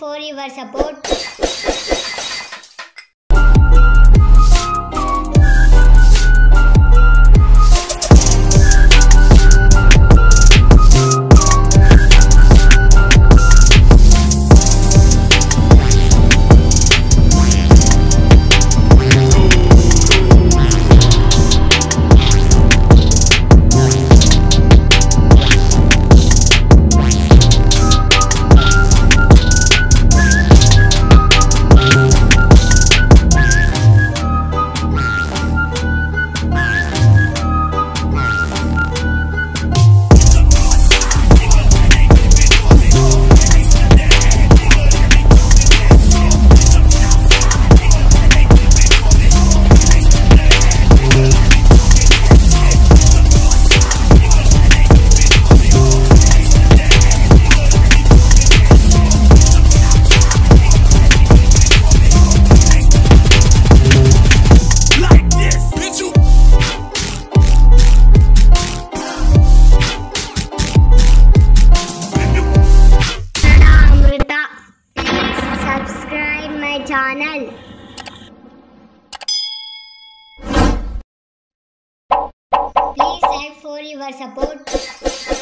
for your support. Channel. Please thank for your support.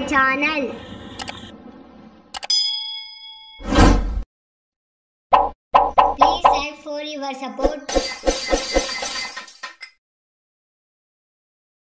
My channel. Please help for your support.